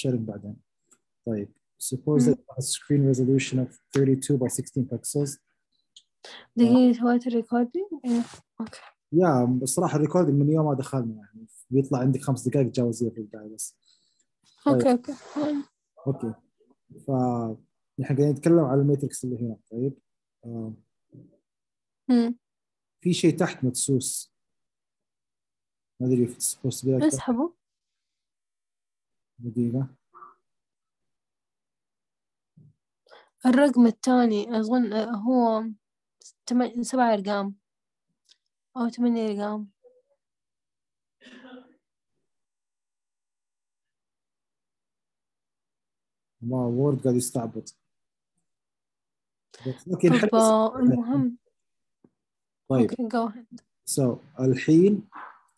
ال sharing بعدين. طيب suppose that a screen resolution of 32 by 16 pixels. دقيقة سويت ال recording إيه okay. يا الصراحه ال recording من يوم ما دخلنا يعني بيطلع عندك خمس دقائق تجاوزيه في البداية بس. okay okay. okay. ف نحن قاعدين نتكلم على ال matrix اللي هنا طيب. آه. في شيء تحت مدسوس. ما أدري if it's supposed to be like. اسحبه. دقيقة. الرقم الثاني أظن هو سبع أرقام أو ثمانية أرقام. ما وورد قاعد يستعبط. المهم. طيب. ahead. so so, الحين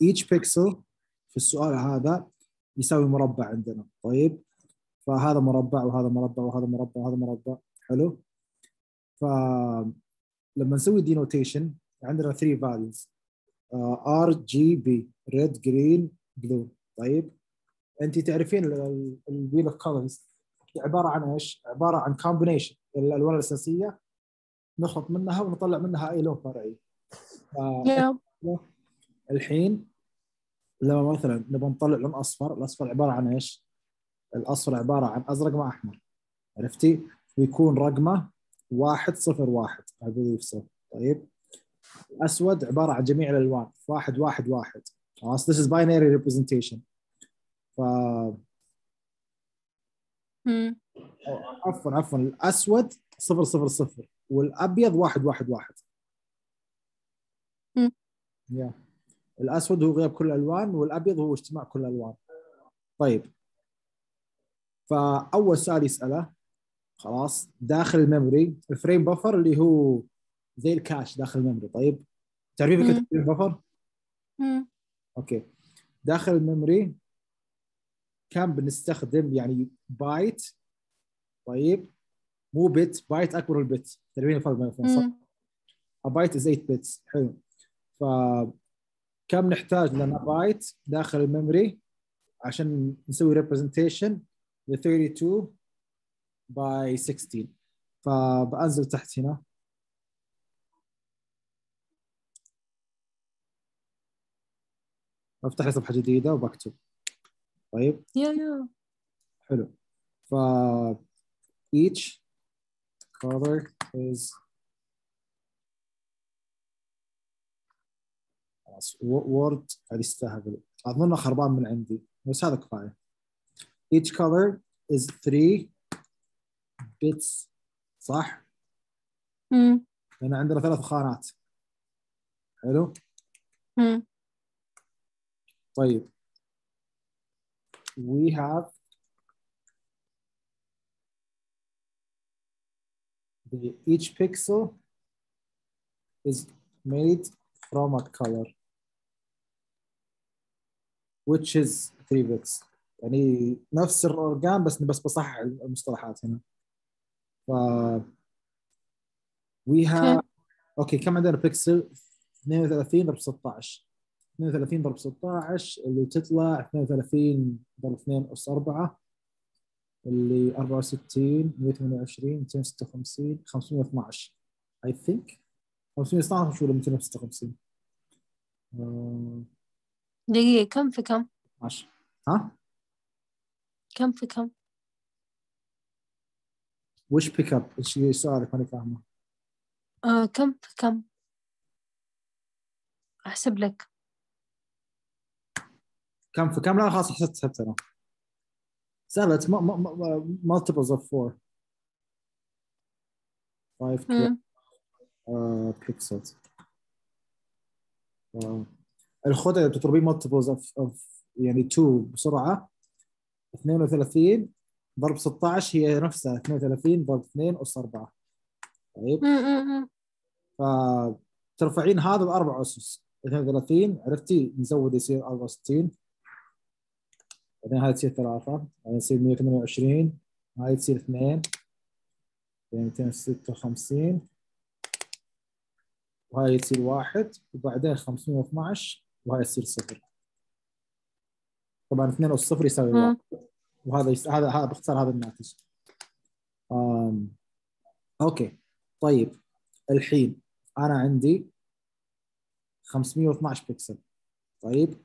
each pixel في السؤال هذا يساوي مربع عندنا. طيب؟ فهذا مربع وهذا مربع وهذا مربع وهذا مربع. حلو؟ فلما نسوي denotation عندنا 3 values. uh, R G B red green blue. طيب؟ انت تعرفين ال wheel of colors عبارة عن إيش؟ عبارة عن combination. الألوان الأساسية نخلط منها ونطلع منها أي لون فرعي. Yeah. الحين لما مثلا نبغى نطلع لون أصفر الأصفر عبارة عن إيش؟ الأصفر عبارة عن أزرق مع أحمر عرفتي؟ ويكون رقمه واحد صفر واحد. believe so طيب. الاسود عبارة عن جميع الألوان. واحد واحد واحد. خلاص. This is binary representation. ف. عفوا عفوا. الأسود صفر صفر صفر. والأبيض واحد واحد واحد. مم. الأسود هو غياب كل الألوان والأبيض هو اجتماع كل الألوان. طيب. فأول سؤال يسأله خلاص داخل ال memory ال frame buffer اللي هو زي ال cache داخل ال memory. طيب. تعرفين فكرة. ال frame buffer؟ مم. Okay. داخل ال memory كان بنستخدم؟ يعني بايت طيب. مو bit، byte أكبر من ال bit تعرفين الفرق بين الاثنين صح؟ مم. A byte is 8 bits. حلو. ف كم نحتاج لنا بايت داخل ال memory عشان نسوي representation ل 32 by 16 فبنزل تحت هنا. بفتح لي صفحة جديدة وبكتب. طيب. يا يا. حلو. ف each color is خلاص وورد قاعد يستهبل اظنه خربان من عندي بس هذا كفاية each color is 3 bits صح؟ مم. لأن عندنا ثلاث خانات حلو؟ مم. طيب we have the each pixel is made from a color which is 3 bits يعني نفس الأرقام بس بس بصحح المصطلحات هنا. ف we have أوكي كم عندنا؟ بيكسل 32 ضرب 16 32 ضرب 16 اللي تطلع 32 ضرب 2 أس 4 اللي 64 128 256 512 I think. 512 ولا 256 آه، دقيقة كم في كم؟ 12 ها؟ كم في كم؟ وش بيك اب إيش سؤالك؟ ماني فاهمه. آه كم في كم؟ أحسب لك. كم في كم؟ لا خلاص حسبت حسبت أنا. سهلة multiples of 4 5 مم. uh, الخطأ اللي بتضربين multiples of, of يعني 2 بسرعة 32 ضرب 16 هي نفسها 32 ضرب 2 أس 4 طيب. فترفعين هذا بأربع أسس. 32 عرفتي؟ نزود يصير 64 بعدين هاي تصير 3 بعدين يصير 128 هاي تصير 2 بعدين 256 وهاي تصير واحد وبعدين 512 وهاي تصير صفر. طبعا 2 أس صفر يساوي مم. واحد. وهذا يس... هذا هذا باختصار هذا الناتج. آم... okay. طيب. الحين أنا عندي 512 بكسل طيب.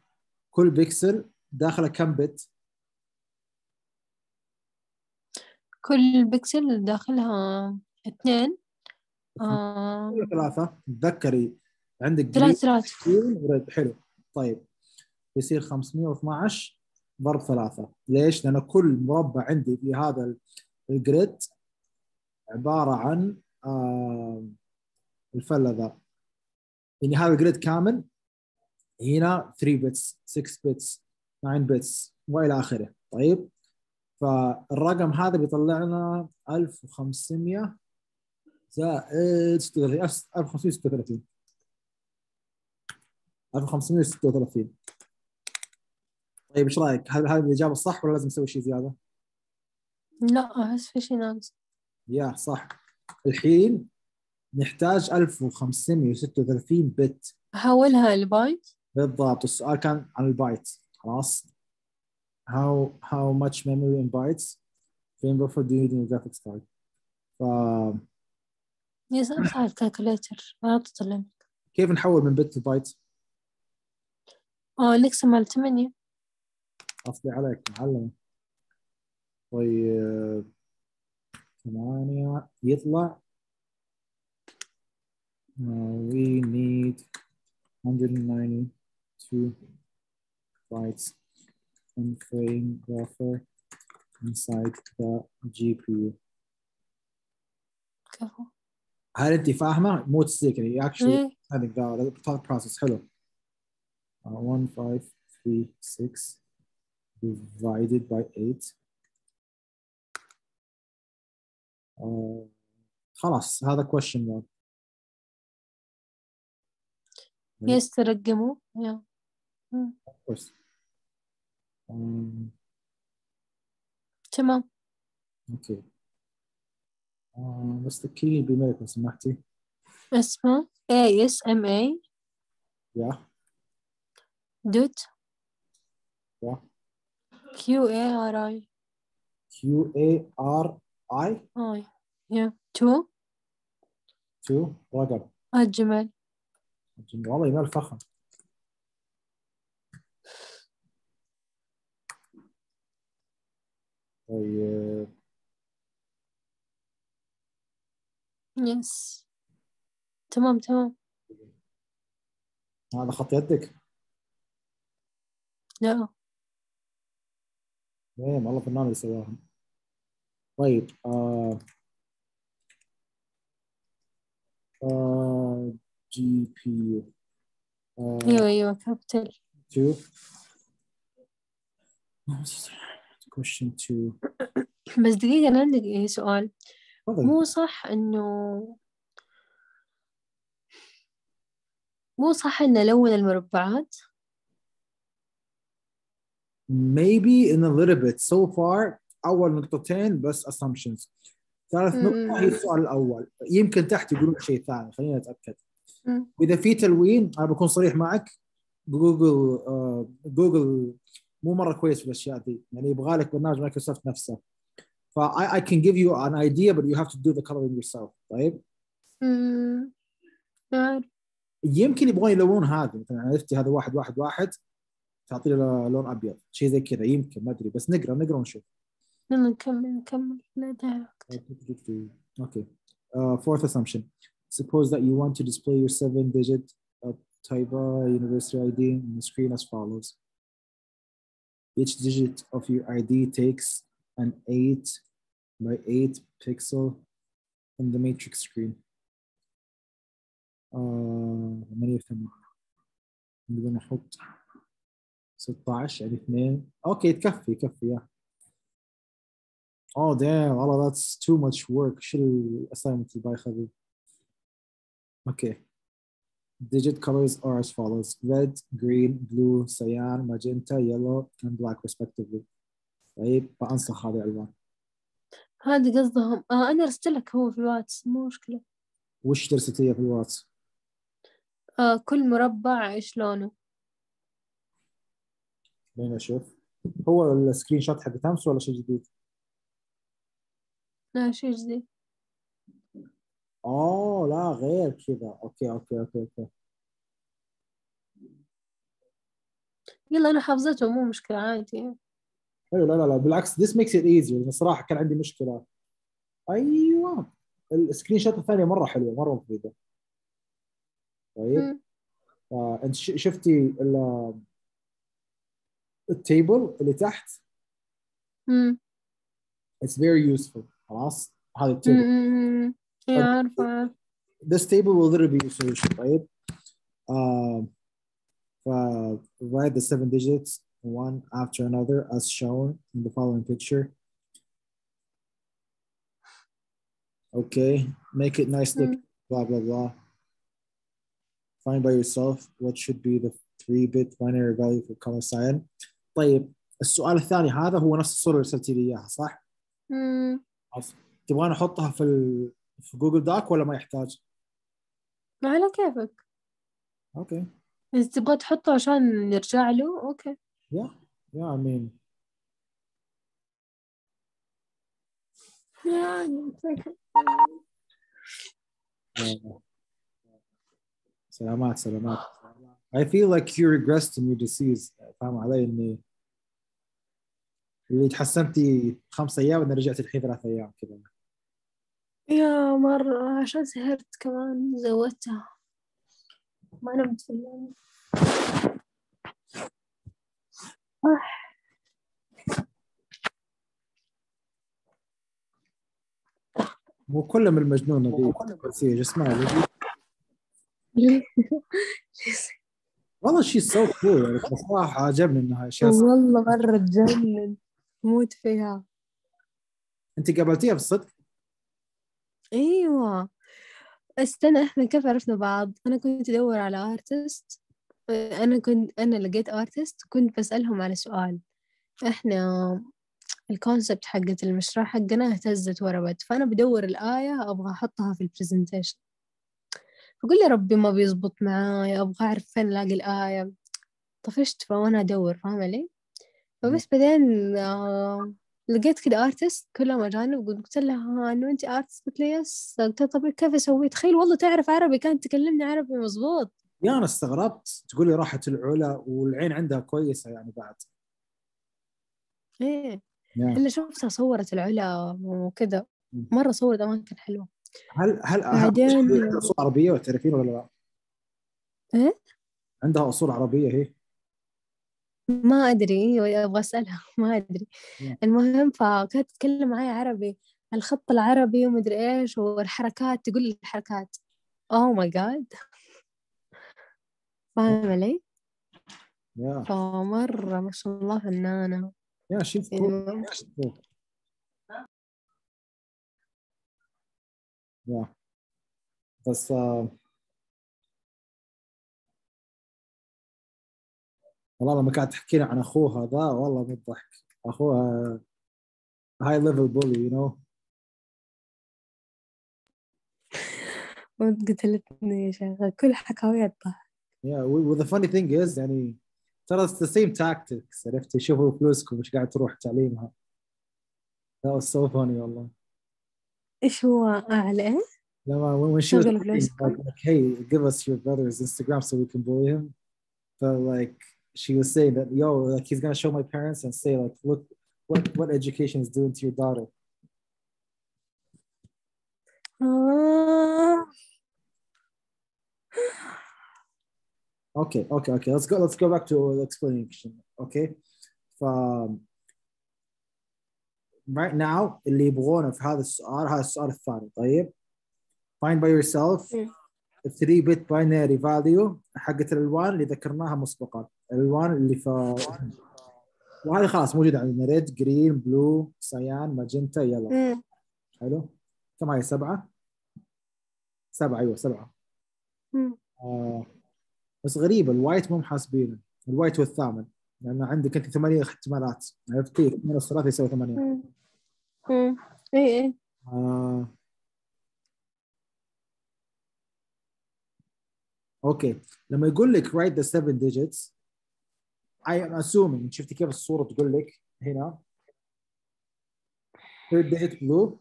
كل بكسل داخله كم bit؟ كل بكسل داخلها اثنين. آه ثلاثة. تذكري عندك ثلاث ثلاث. حلو. طيب يصير 512 ضرب ثلاثة. ليش؟ لأن كل مربع عندي في هذا ال grid عبارة عن الفلة ذا يعني هذا ال grid كامل هنا 3 bits 6 bits 9 bits وإلى آخره. طيب فالرقم هذا بيطلع لنا 1500 زائد 36 1536 1536 طيب إيش رأيك؟ هل هذه الإجابة الصح ولا لازم نسوي شيء زيادة؟ لا أحس في شيء ناقص. يا صح. الحين نحتاج 1536 بت. أحولها لبايت بالضبط. السؤال كان عن البايت. خلاص. How how much memory in bytes? frame buffer do you need in your graphics card ف yes أمسح ال calculator ما تطلع. كيف نحول من bit ل byte؟ آه نقسم على ثمانية اصلي عليك معلم طيب ثمانية يطلع uh, we need 192 bytes in frame buffer inside the GPU كفو هل انت فاهمه؟ مو يعني actually إيه I think the thought process حلو. Uh, 1, 5, 3, 6 divided by 8. Uh, خلاص هذا question mark. يس ترقموا يا مم. Of course. Um, تمام okay. Uh, بس ذكريني بإيميلك لو سمحتي. اسمه A S M A Yeah, دوت. Yeah. Q A R I. Q A R I. I. يا تو 2 رقم. الجمال والله ايميل فخم. طيب. يس تمام تمام. هذا خط يدك؟ لا. إيه والله فنان اللي سواها طيب آه آه جي بي يو آه أيوه أيوه كابتل two question two. بس دقيقة أنا عندي إيه سؤال مو صح إنه مو صح إن نلون المربعات؟ Maybe in a little bit. So far أول نقطتين بس assumptions. ثالث نقطة هي السؤال الأول. يمكن تحت يقولون شيء ثاني خلينا نتأكد. وإذا في تلوين أنا بكون صريح معك. جوجل آه جوجل مو مرة كويس في الأشياء دي. يعني يبغى لك برنامج مايكروسوفت نفسه. ف I, I can give you an idea but you have to do the coloring yourself. طيب. عارف. يمكن يبغون يلون هذا. مثلا عرفتي هذا واحد واحد واحد. تعطي له لون ابيض شيء زي كذا يمكن ما ادري بس نقرا نقرا ونشوف يلا نكمل نكمل لا. Uh, fourth assumption. Suppose that you want to display your seven-digit uh, Taiba University ID on the screen as follows. Each digit of your ID takes an 8 by 8 pixel in the matrix screen. Uh, 8 نقدر نحط 16 يعني 2 okay تكفي يا Oh damn, والله that's too much work. شو ال assignment البايخة ذي؟ Okay. Digit colors are as follows: red, green, blue, cyan, magenta, yellow, and black respectively. طيب بأنسخ هذه الألوان. هذه قصدهم آه أنا أرسل لك هو في الواتس مو مشكلة وش درستيها في الواتس؟ آه كل مربع إيش لونه خلينا نشوف. هو ال screenshot حق امس ولا شيء جديد؟ لا شيء جديد. Oh لا غير كذا. Okay okay okay okay. يلا أنا حافظته مو مشكلة عادي. حلو لا لا لا بالعكس this makes it easier لأن صراحة كان عندي مشكلة. أيوه. ال screenshot الثانية مرة حلوة مرة مفيدة. طيب. فانت ش- شفتي ال- التيبل اللي تحت مم. it's very useful خلاص هذا مم. التيبل مم. يا عارفة عارفة. this table will literally be your solution طيب um, ف write the seven digits one after another as shown in the following picture okay make it nice look مم. blah blah blah find by yourself what should be the three bit binary value for color cyan طيب السؤال الثاني هذا هو نفس الصورة اللي ارسلتي لي إياها صح؟ مم. تبغاني أحطها في ال... في Google Doc ولا ما يحتاج؟ على كيفك. Okay. إذا تبغى تحطه عشان نرجع له I mean يعني uh, سلامات سلامات. I feel like you regressed in your disease. فاهم علي إني اللي تحسنتي خمس أيام أنا رجعت الحين ثلاث أيام كذا. يا مرة عشان سهرت كمان زودتها. ما نمت في الليل مو كله من المجنونة كرسية اسمها ذي والله شيء كول يعني بصراحة عجبني انها اشياء. والله مرة تجنن موت فيها. أنت قابلتيها بالصدق؟ أيوه. استنى إحنا كيف عرفنا بعض؟ أنا كنت أدور على ارتست أنا كنت أنا لقيت ارتست كنت بسألهم على سؤال. إحنا ال concept حقت المشروع حقنا اهتزت وربت فأنا بدور الآية أبغى أحطها في ال presentation فقول لي ربي ما بيزبط معايا أبغى أعرف فين ألاقي الآية. طفشت فأنا أدور فاهم علي؟ فبس بعدين آه لقيت كده artist كلهم اجانب قلت لها إنه انت artist قلت لي yes قلت لها طب كيف أسوي تخيل والله تعرف عربي كانت تكلمني عربي مزبوط يا أنا استغربت. تقولي راحت العلا والعين عندها كويسة يعني بعد. إيه. يا. إلا شفتها صورت العلا وكذا. مرة صورت أماكن حلوة. هل هل بعدين- أصول عربية وتعرفين ولا لا؟ إيه؟ عندها أصول عربية هي؟ ما أدري أبغى اسالها ما أدري مم. المهم فكانت تتكلم معي عربي الخط العربي ومدري إيش والحركات تقول لي الحركات اوه ماي جاد فاهم علي؟ yeah فمرة ما شاء الله فنانة يا شيء أيوة. yeah بس والله لما كانت تحكي لي عن أخوها ذا والله مو ضحك أخوها high level bully you know قتلتني يا شيخ كل حكاويات ضحك Yeah, well, the funny thing is يعني ترى it's the same tactics عرفتي شوفوا فلوسكم مش قاعد تروح تعليمها. That was so funny والله. إيش هو؟ اعلى إيه؟ لما when, she was like, like, hey give us your brother's Instagram so we can bully him. But like she was saying that yo like he's gonna show my parents and say like look what what education is doing to your daughter آه. Okay, okay, okay. Let's go. Let's go back to the explanation. Okay. ف right now اللي يبغونه في هذا السؤال هذا السؤال الثاني طيب find by yourself مم. 3 bit binary value حقت الالوان اللي ذكرناها مسبقا الالوان اللي في وهذه خلاص موجودة عندنا red green blue cyan magenta يلا. حلو. كم هاي؟ سبعة؟ سبعة أيوه سبعة. مم. آه بس غريبة ال white مو محاسبينه ال white هو الثامن. لأن عندك أنت ثمانية احتمالات. عرفتي ثمانية ثلاثة يساوي ثمانية. مم. مم. إيه إيه. آه. okay. لما يقول لك write the seven digits I am assuming شفتي كيف الصورة تقول لك هنا. Third digit blue.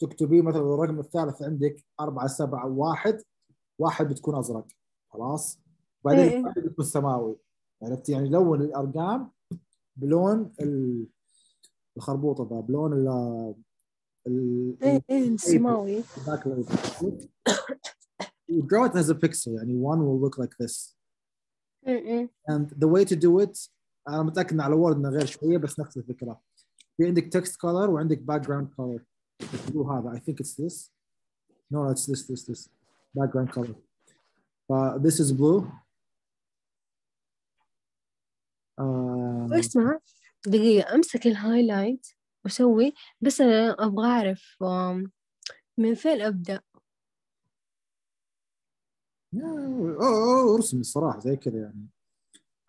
تكتبي مثلا الرقم الثالث عندك 4 7 1 واحد بتكون أزرق. خلاص. بعدين إيه. بيكون سماوي. عرفتي يعني لون الأرقام بلون ال- الخربوطة ذا بلون ال إيه إيه السماوي ذاك draw it as a pixel يعني one will look like this. And the way to do it أنا متأكد إن على Word إنه غير شوية بس نفس الفكرة. في عندك text color وعندك background color. ال blue هذا I think it's this. No no it's this this this. Background color. ف this is blue. آه، اسمع. دقيقة أمسك ال highlight وسوي. بس أنا أبغى أعرف آم، من فين أبدأ؟ أرسم الصراحة زي كذا يعني.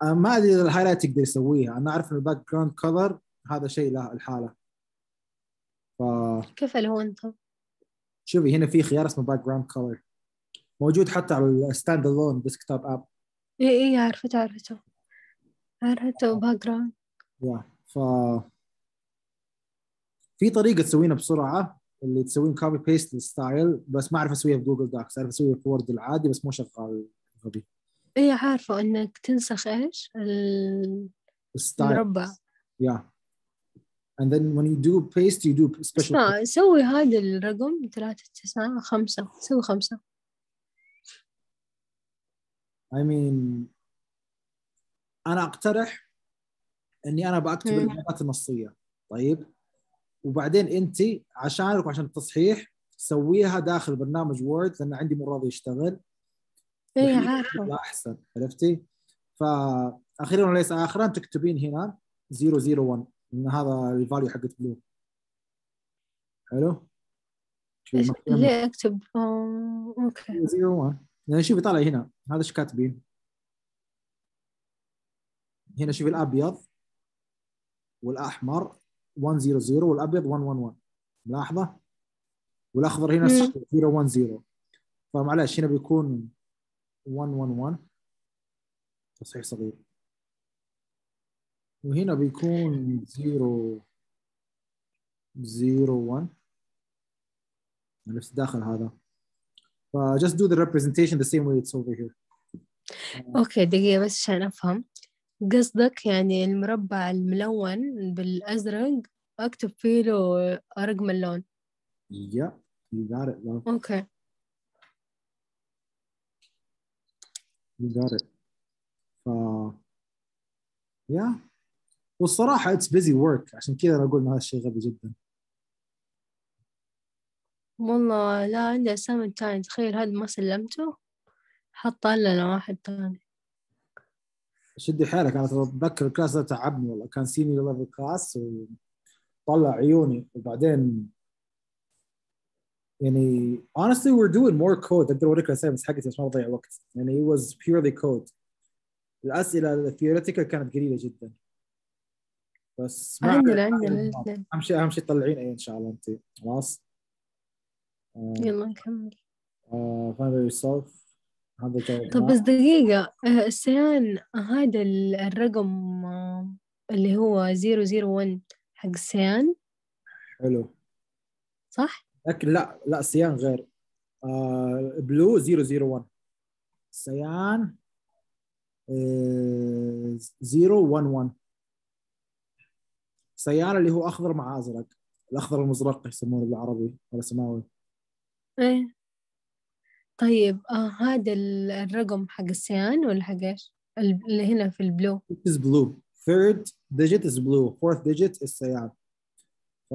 ما أدري إذا ال highlight يقدر يسويها. أنا أعرف إن ال background color هذا شيء له الحالة. ف كيف اللي هو أنت. شوفي هنا في خيار اسمه background color موجود حتى على ال standalone desktop app إيه إيه عرفته عرفته عرفته باك جراوند يا ف في طريقة تسوينها بسرعة. اللي تسوين copy paste لل style بس ما أعرف اسويها في Google Docs أعرف اسويها في Word العادي بس مو شغال غبي. إيه عارفة إنك تنسخ إيش؟ ال- ال style. المربع yeah and then when you do paste you do special اسمع سوي هذا الرقم ثلاثة تسعة خمسة. سوي خمسة. I mean أنا أقترح إني أنا بكتب مم. العبارات النصية. طيب؟ وبعدين انت عشانك وعشان التصحيح سويها داخل برنامج Word لأن عندي مو راضي يشتغل. عارفة. يطلع أحسن عرفتي؟ فاخيرا وليس اخرا تكتبين هنا 001 إن هذا ال value حقت blue حلو؟ ليه أكتب؟ okay. 001 يعني شوفي طالع هنا. هذا إيش كاتبين؟ هنا شوفي الأبيض والأحمر. 100 والأبيض 111 ملاحظة؟ والأخضر هنا مم. 010 فمعلش هنا بيكون 111 تصحيح صغير. وهنا بيكون 0 01 نفس داخل هذا. ف just do the representation the same way it's over here. أوكي دقيقة بس عشان أفهم. قصدك يعني المربع الملون بالأزرق أكتب فيه له رقم اللون yeah you got it love أوكي you got it. ف yeah. والصراحة it's busy work. عشان كذا أنا أقول إن هذا الشيء غبي جدا. والله لا عندي أسامي تاني تخيل هذا ما سلمته. حط لنا واحد تاني. شدي حيلك. أنا أتذكر ال class ده تعبني والله. كان senior level class وطلع عيوني. وبعدين يعني honestly we're doing more code. أقدر أوريك الاسئله بس حقتي عشان ما أضيع وقت. يعني it was purely code. الأسئلة ال theoretical كانت قليلة جدا. بس عندنا. عندنا أهم شيء أهم شيء تطلعين إيه إن شاء الله أنت. خلاص. يلا نكمل. find yourself هذا جواب طب بس دقيقة آه، ال cyan هذا ال- الرقم آه، اللي هو 001 حق ال cyan حلو. صح؟ لكن لا لا cyan غير. آه blue 001 cyan آه 011 cyan اللي هو أخضر مع أزرق. الأخضر المزرق يسمونه بالعربي ولا سماوي؟ إيه. طيب آه هذا ال- الرقم حق السيان ولا حق إيش؟ ال- اللي هنا في البلو. It is blue. Third digit is blue. Fourth digit is سيان ف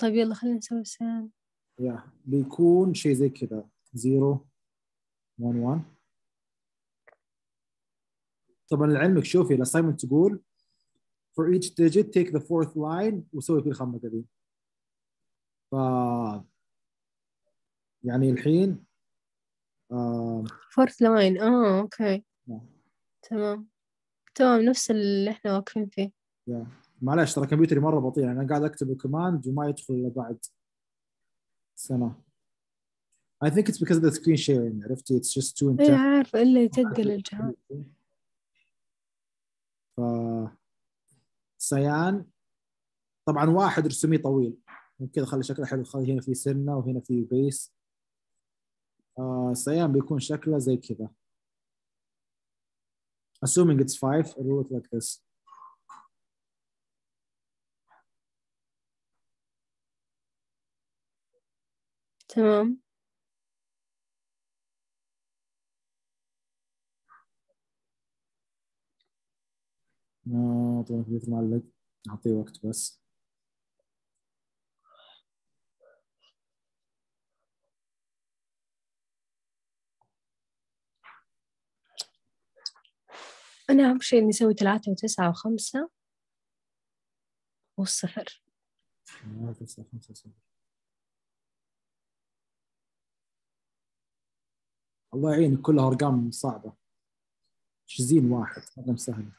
طيب يلا خلينا نسوي السيان. يا بيكون شيء زي كذا. 0 1 1 طبعا لعلمك شوفي ال assignment تقول for each digit take the fourth line وسوي فيه الخمسه دي ف يعني الحين آه fourth line آه okay. تمام. تمام نفس اللي إحنا واقفين فيه. yeah معلش ترى كمبيوتري مرة بطيء. يعني أنا قاعد أكتب ال command وما يدخل إلا بعد سنة. I think it's because of the screen sharing. عرفتي it's just too إيه intense. عارفة إلا يتقل الجهاز. ف سيان. طبعا واحد رسومي طويل. كذا خلي شكله حلو. خلي هنا في سنة وهنا في بيس آه سيان بيكون شكله زي كذا. Assuming it's five it will look like this. تمام. آه طبعا معلق. اعطيه وقت بس. أنا أهم شيء نسوي ثلاثة وتسعة وخمسة والصفر. آه، تسعة، خمسة، صفر. الله يعينك كلها أرقام صعبة. شزين واحد رقم سهل.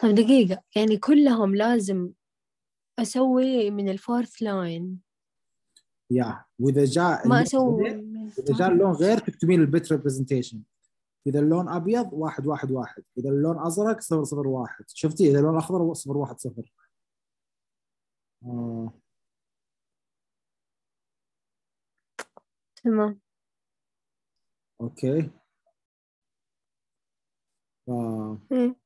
طب دقيقة. يعني كلهم لازم أسوي من ال fourth line yeah وإذا جاء ما أسوي إذا جاء اللون غير تكتبين ال bit representation إذا اللون أبيض واحد واحد واحد إذا اللون أزرق صفر صفر واحد شفتي إذا اللون أخضر صفر واحد صفر آه. تمام أوكي آه. مم.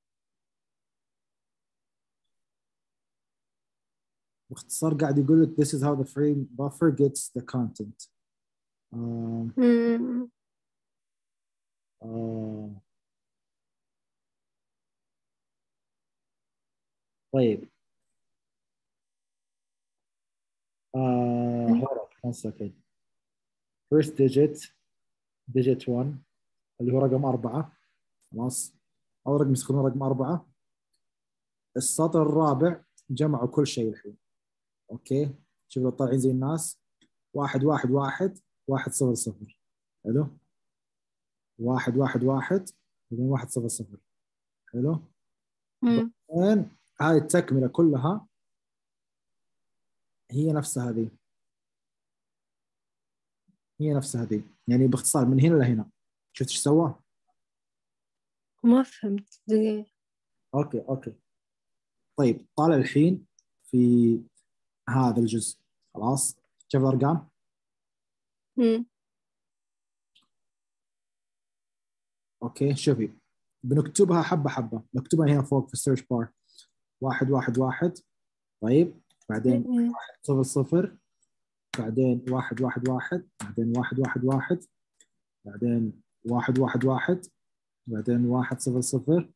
باختصار قاعد يقول لك this is how the frame buffer gets the content آه. آه. طيب. آه. on one second. First digit digit 1 اللي هو رقم أربعة. خلاص. أول رقم يستخدمون رقم أربعة. السطر الرابع جمعوا كل شيء الحين. أوكي. شوف لو طالعين زي الناس. واحد واحد واحد واحد صفر صفر. حلو؟ واحد واحد واحد بعدين واحد صفر صفر. حلو. بعدين هذه التكملة كلها هي نفسها هذه. هي نفسها هذه. يعني باختصار من هنا لهنا. شفت إيش سوى؟ ما فهمت. دقيقة. okay okay. طيب طالع الحين في هذا الجزء. خلاص؟ شوف الأرقام. okay شوفي. بنكتبها حبة حبة. نكتبها هنا فوق في ال search bar واحد واحد واحد. طيب بعدين مم. صفر صفر. بعدين واحد واحد واحد. بعدين واحد واحد واحد. بعدين واحد واحد واحد. بعدين واحد صفر صفر.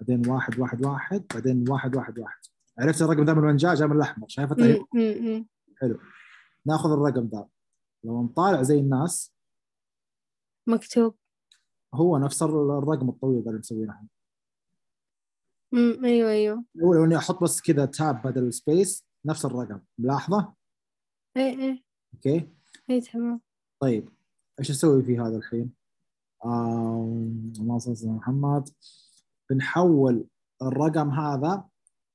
بعدين واحد واحد واحد. بعدين واحد واحد واحد. عرفت الرقم ذا من وين جاء؟ جاء من الاحمر شايفة طيب. حلو. ناخذ الرقم ذا لو نطالع زي الناس. مكتوب. هو نفس الرقم الطويل اللي مسوينه إحنا مم. أيوه أيوه. لو إني أحط بس كذا tab بدل ال space نفس الرقم. ملاحظة؟ إيه إيه. okay. إيه تمام. طيب إيش أسوي في هذا الحين؟ اللهم صل على محمد. بنحول الرقم هذا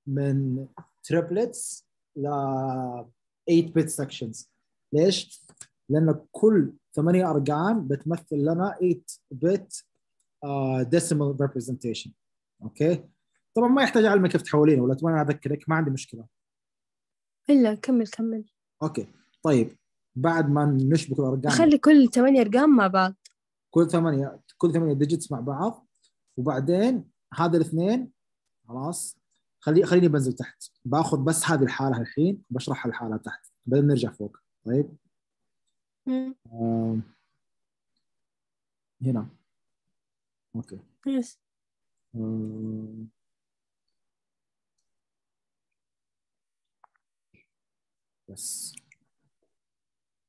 من triplets ل 8 bit sections ليش؟ لأن كل ثمانية أرقام بتمثل لنا 8 bit decimal representation okay؟ طبعا ما يحتاج أعلمك كيف تحولينه ولا تبغى أذكرك ما عندي مشكلة. إلا كمل كمل. okay. طيب بعد ما نشبك الأرقام. أخلي كل ثمانية أرقام مع بعض. كل ثمانية كل ثمانية digits مع بعض. وبعدين هذا الاثنين خلاص خلي خليني بنزل تحت. باخذ بس هذه الحالة الحين بشرحها الحالة تحت. بعدين نرجع فوق. طيب. مم. آم. هنا okay yes آم. بس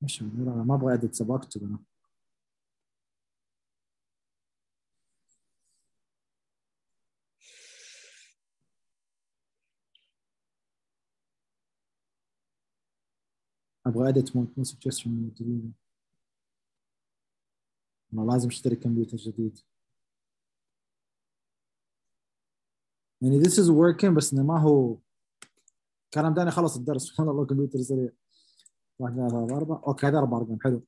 إيش هذا؟ لا، ما أبغى اديت سب اكتب أنا أبغى اديت مو سجستشن جديده أنا لازم أشتري كمبيوتر جديد. يعني this is working بس إنه ما هو كان مداني خلص الدرس. سبحان الله كمبيوتر سريع. واحد اثنين ثلاثة أربعة. أوكي هذا أربع أرقام. حلو.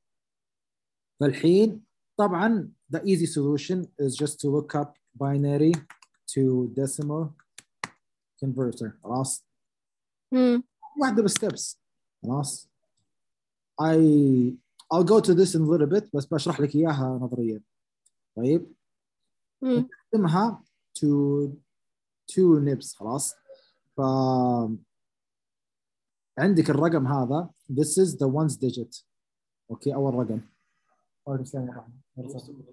فالحين طبعا the easy solution is just to look up binary to decimal converter. خلاص. مم. واحدة بالستبس خلاص. I I'll go to this in a little bit بس بشرح لك إياها نظريا. طيب. نقسمها to two nibbles خلاص. ف عندك الرقم هذا. This is the ones digit. okay أول رقم. وعليكم السلام ورحمة الله.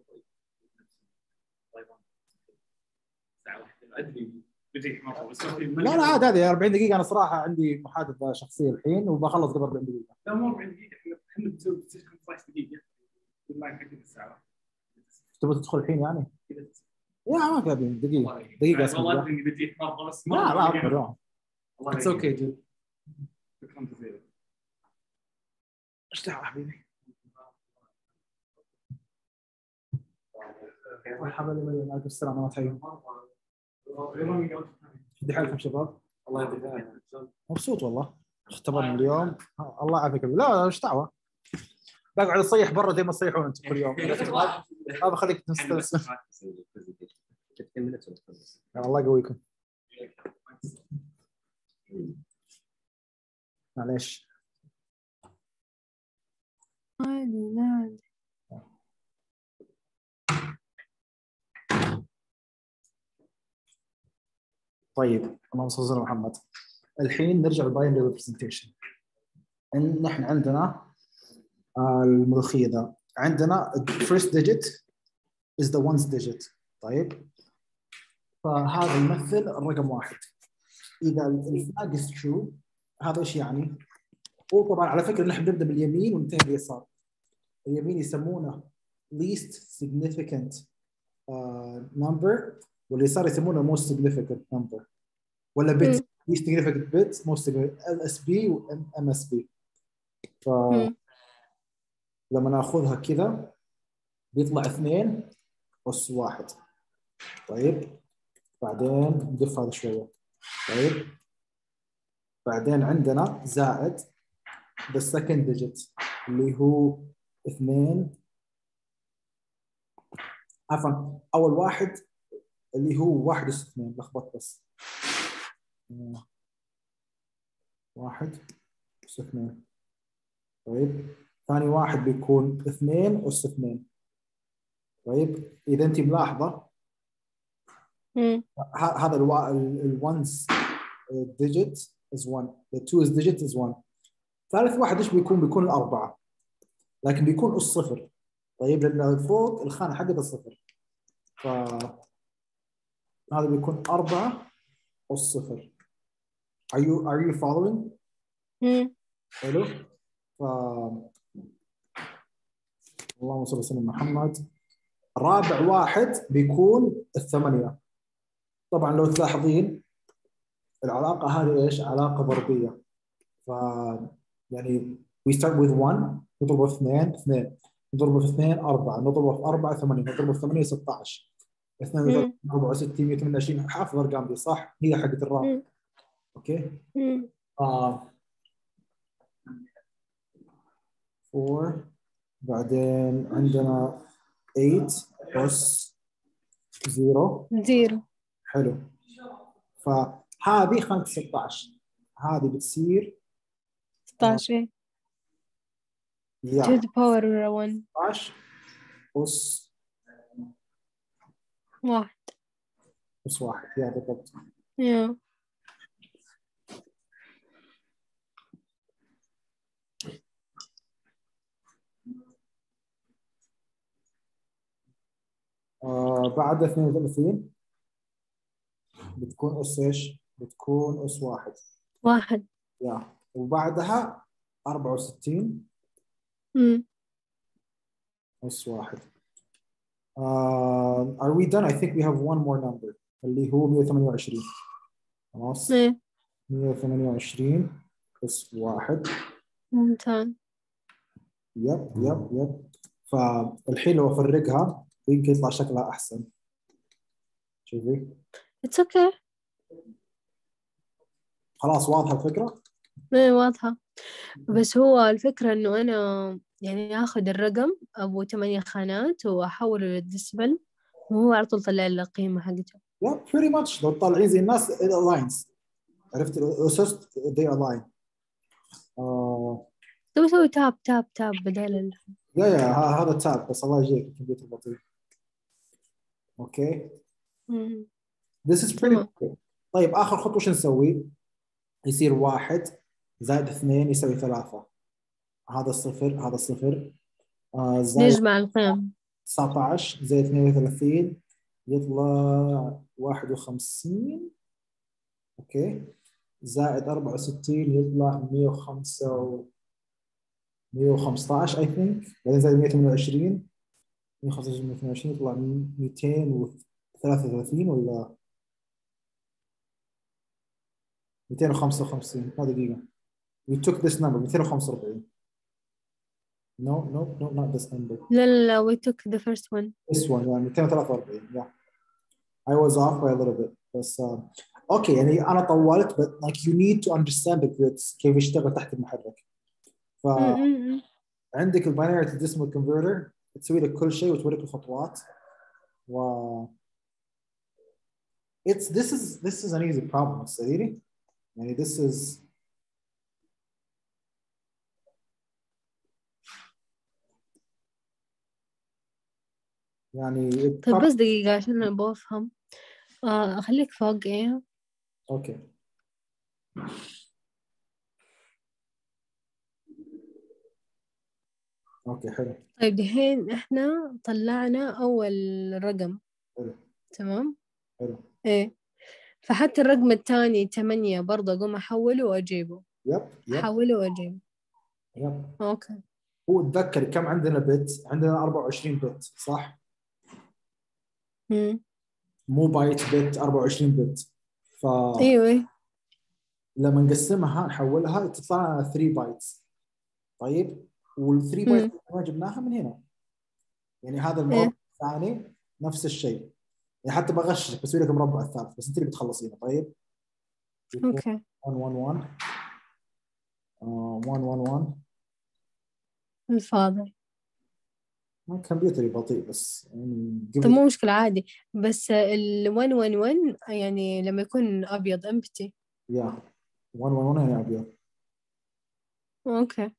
لا لا عاد هذه 40 دقيقة. أنا صراحة عندي محادثة شخصية الحين وبخلص قبل 40 دقيقة. لا مو 40 دقيقة إحنا إحنا بنسوي session 15 دقيقة. والله حقت الساعة تبغى تدخل الحين يعني؟ يا ما دقيقة. دقيقة أسكت. والله أدري بجيك مرة بس لا لا أكبر والله اتس أوكي دود شكرا جزيلا. إيش دعوة حبيبي؟ مرحبا لله وعليكم السلام ورحمة الله حالكم شباب؟ الله يهديك مبسوط والله. اختبرنا اليوم. الله يعافيك لا لا إيش دعوة؟ بقعد اصيح برا زي ما تصيحون أنتم كل يوم. ما بخليك تستانس الله يقويكم. معليش. طيب اللهم صل على محمد. الحين نرجع لل binary representation إن نحن عندنا آه، الملوخية ذا. عندنا first digit is the ones digit. طيب. فهذا يمثل الرقم واحد. إذا ال flag is true هذا إيش يعني؟ هو طبعا على فكرة نحن نبدأ باليمين وننتهي باليسار. اليمين يسمونه least significant uh, number. واليسار يسمونه most significant number. ولا bit. least significant bit most significant LSB و MSB مم. فلما ناخذها كذا بيطلع اثنين أس واحد. طيب. بعدين نقف هذا شوية. طيب. بعدين عندنا زائد the second digit اللي هو اثنين. عفوا أول واحد اللي هو واحد أس اثنين لخبط بس. واحد أس اثنين طيب ثاني واحد بيكون اثنين أس اثنين طيب إذا أنت ملاحظة هذا ال ال digit is one the two is digit is one. ثالث واحد إيش بيكون؟ بيكون الأربعة. لكن بيكون أس صفر طيب لأن فوق الخانة حقت الصفر ف هذا بيكون أربعة أس صفر. Are you are you following؟ حلو. ف اللهم صل وسلم على محمد. رابع واحد بيكون الثمانية. طبعا لو تلاحظين العلاقة هذه إيش؟ علاقة ضربية. ف يعني we start with one نضربه في اثنين اثنين. نضربه في اثنين أربعة. نضربه في أربعة ثمانية. نضربه في ثمانية 16 اثنين مم. 64 128 حافظ الأرقام دي صح؟ هي حقت الراب مم. أوكي؟ آه. four بعدين عندنا eight plus zero zero حلو فهذه خانة 16 هذه بتصير 16 to yeah the power 1 16 أس واحد أس واحد yeah بالضبط yeah آه بعد 32 بتكون أس إيش؟ بتكون أس واحد واحد يا وبعدها 64 مم. أس واحد. Uh, are we done? I think we have one more number اللي هو 128 خلاص؟ إيه. 128 أس واحد. ممتاز yep yep yep فالحين لو أفرقها يمكن يطلع شكلها أحسن. شوفي. it's okay خلاص واضحة الفكرة؟ إيه واضحة. بس هو الفكرة إنه أنا يعني آخذ الرقم أبو ثمانية خانات واحوله لل decimal وهو على طول طلع لي القيمة حقته. Yeah, pretty much لو تطلعين زي الناس it aligns. عرفت؟ الأسس they align. آه. سوي سوي tab tab tab بدل ال... yeah هذا tab بس الله يجيك الكمبيوتر بطيء okay مم. This is pretty cool. طيب آخر خطوه شو نسوي؟ يصير واحد زائد اثنين يساوي ثلاثة. هذا صفر هذا صفر آه زائد نجمع القيم. 19 زائد 32 يطلع 51 أوكي. زائد 64 يطلع 105 و 115 اي ثينك بعدين زائد 128 125 128 يطلع 233 ولا 255 ما دقيقة. We took this number 245 no no no not this number لا لا لا we took the first one this one يعني 243 yeah I was off by a little bit بس uh, اوكي يعني انا طولت but like you need to understand the grids كيف يشتغل تحت المحرك مم. فعندك الباينري تو ديسيمال كونفرتر تسوي لك كل شيء وتوريك الخطوات و it's this is this is an easy problem صديقي يعني this is يعني طيب بس دقيقة عشان أبغى أفهم آه أخليك فوق إيه؟ okay. okay حلو. طيب دحين إحنا طلعنا أول رقم. حلو. تمام؟ حلو. إيه. فحتى الرقم الثاني تمانية برضه أقوم أحوله وأجيبه. yep yep. أحوله وأجيبه. yep. okay. هو تذكر كم عندنا bit؟ عندنا 24 bit صح؟ مو byte bit 24 bit فلما أيوه. إيه نقسمها نحولها تطلع لنا 3 bytes طيب؟ وال 3 bytes اللي جبناها من هنا. يعني هذا المربع إيه. الثاني نفس الشيء. يعني حتى بغششك بسوي لك المربع الثالث بس أنت اللي بتخلصينه. طيب؟ okay. 1 1 1 آه، 1 1 1 الفاضي كمبيوتري بطيء بس يعني طب مو مشكلة عادي. بس ال 111 يعني لما يكون أبيض empty. yeah 1 1 1 يعني أبيض. okay.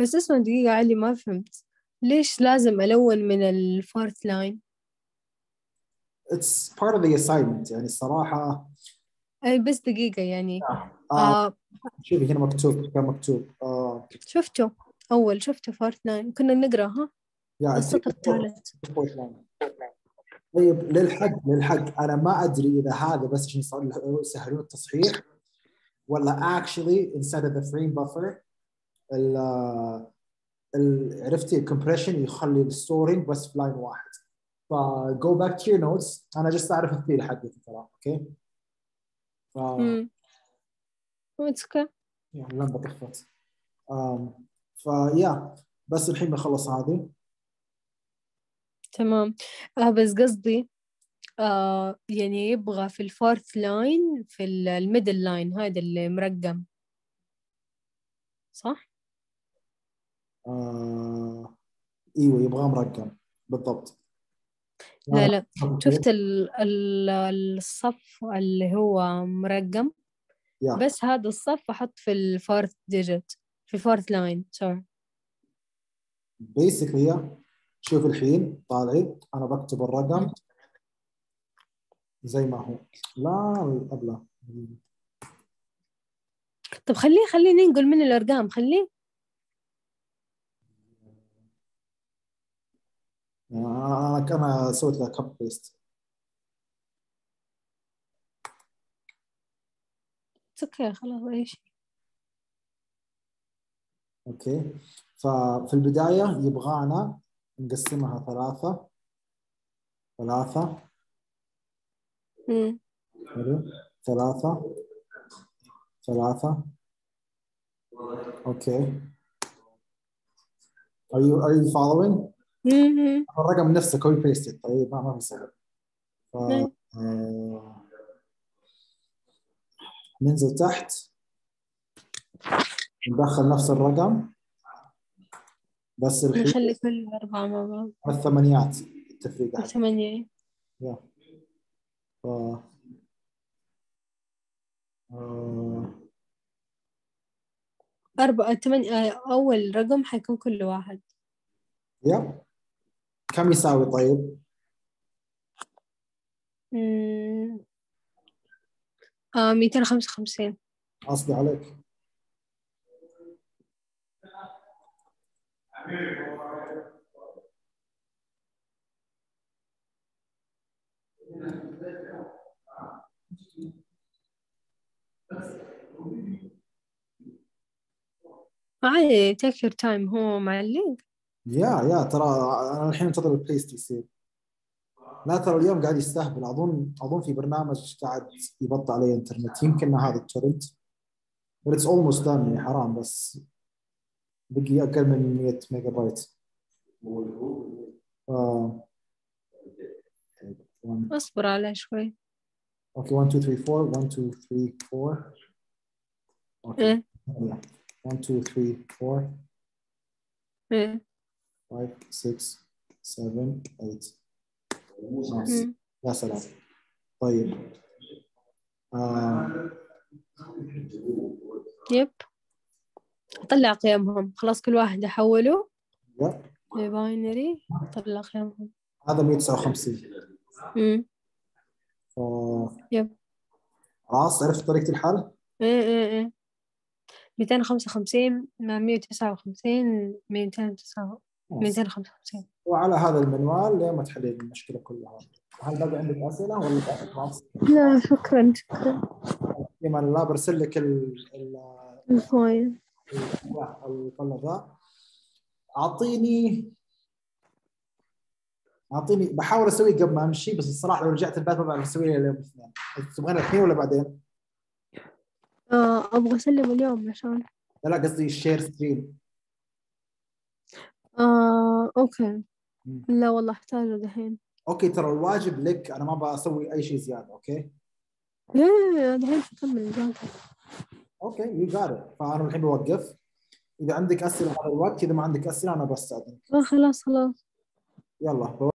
بس اسمع دقيقة علي ما فهمت. ليش لازم ألون من ال fourth line it's part of the assignment يعني الصراحة أي بس دقيقة يعني. آه آه شوفي هنا مكتوب كان مكتوب. آه. شفته. أول شفته line كنا نقرأ ها؟ yeah السطر الثالث. طيب للحق للحق. أنا ما أدري إذا هذا بس عشان يسهلون التصحيح ولا actually instead of the frame buffer ال ال- عرفتي ال compression يخلي ال storing بس في line واحد. ف go back to your notes. أنا just أعرف ال theory حقتي ترى okay؟ ف okay. يعني اللمبه طفت فيا بس الحين بخلص هذه. تمام. آه بس قصدي آه يعني يبغى في ال fourth line في ال middle line هذا اللي مرقم صح؟ آه إيوه يبغى مرقم. بالضبط. لا لا. okay. شفت ال ال الصف اللي هو مرقم؟ yeah بس هذا الصف أحط في ال fourth digit في ال fourth line sorry basically شوف الحين طالعي أنا بكتب الرقم زي ما هو. لا قبله طب خليه خليه ننقل من الأرقام خليه. أنا أنا سويت له copy paste okay خلاص أي شيء. okay. ففي البداية يبغانا نقسمها ثلاثة. ثلاثة. حلو. ثلاثة. ثلاثة. okay. Are you are you following؟ الرقم نفسه copy paste طيب ما ما في سبب. مم. آه، ننزل تحت. ندخل نفس الرقم بس الحين نخلي كل أربعة مع بعض. الثمانيات التفريق عاد. ثمانية يا ف آه، أربعة ثمانية آه، أول رقم حيكون كل واحد. يا. كم يساوي طيب؟ مم. آه ميتين خمسة وخمسين. قصدي عليك. عادي take your time هو معلق yeah yeah ترى أنا الحين أنتظر ال paste يصير. لا ترى اليوم قاعد يستهبل. اظن أظن في برنامج قاعد يبطئ عليه انترنت يمكن هذا ال torrent but it's almost done يعني حرام بس بقي أقل من 100 ميجا بايت ف اصبر عليه شوي okay 1 2 3 4 1 2 3 4 okay إيه 1 2 3 4 إيه 5 6 7 8 nice مم. يا سلام طيب آه. yep أطلع قيمهم. خلاص كل واحد أحوله. ل binary أطلع قيمهم. هذا 159 امم ف... يب. خلاص عرفت طريقة الحل؟ إيه إيه إيه. ميتين خمسة وخمسين مع مية وتسعة وخمسين ميتين تسعة ميتين خمسة وخمسين. وعلى هذا المنوال لين ما تحلين المشكلة كلها؟ هل باقي عندك أسئلة ولا خلاص؟ لا شكرا شكرا. بما الله برسل لك ال ال ذا أعطيني أعطيني بحاول أسويه قبل ما أمشي بس الصراحة لو رجعت البيت ما بعرف أسويه إلا يوم الاثنين. تبغين الحين ولا بعدين؟ آه أبغى أسلم اليوم عشان. لا لا قصدي ال share stream آه okay. مم. لا والله أحتاجه دحين okay ترى الواجب لك أنا ما بسوي أي شيء زيادة okay؟ لا لا لا دحين الباقي okay you got فأنا الحين بوقف إذا عندك أسئلة على الوقت إذا ما عندك أسئلة أنا بستأذنك. آه خلاص خلاص. يلا